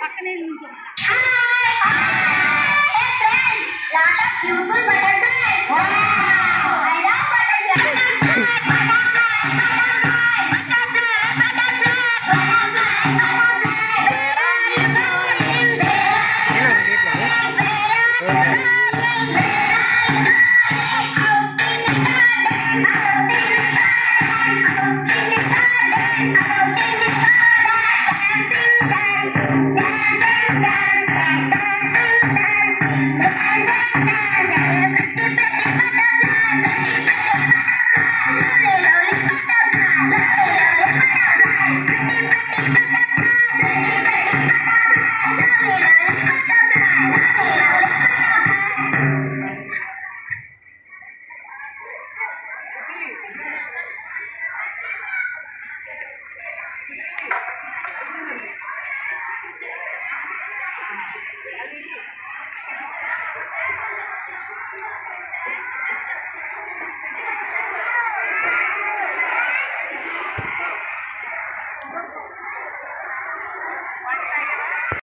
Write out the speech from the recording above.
పక్కనే నుంచో Lot of Thank you.